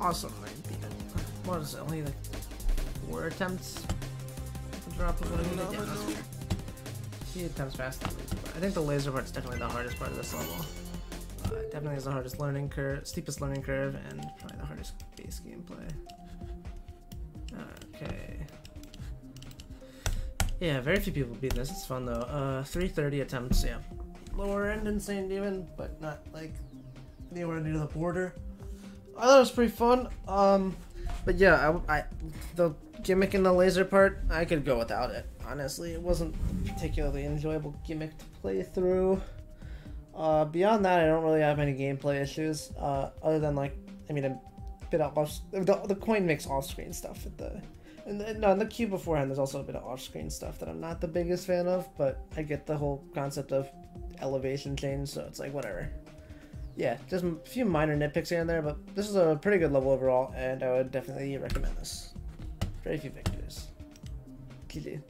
awesome. I beat it. What is it? Only like four attempts to drop a little bit. Yeah, that's fair. He attempts fast. I think the laser part's definitely the hardest part of this level. Uh, definitely is the hardest learning curve, steepest learning curve, and probably the hardest base gameplay. Okay. Yeah, very few people beat this. It's fun though. Uh, 330 attempts. Yeah, lower end insane demon, but not like anywhere near the border. I thought it was pretty fun. Um, but yeah, I, I the gimmick in the laser part, I could go without it. Honestly, it wasn't particularly enjoyable gimmick to play through. Uh, beyond that, I don't really have any gameplay issues. Uh, other than like, I mean, a bit of off, the, the coin makes off-screen stuff at the. And the, no, in the queue beforehand, there's also a bit of off-screen stuff that I'm not the biggest fan of, but I get the whole concept of elevation change, so it's like whatever. Yeah, just a few minor nitpicks here and there, but this is a pretty good level overall, and I would definitely recommend this. Very few victories. GG.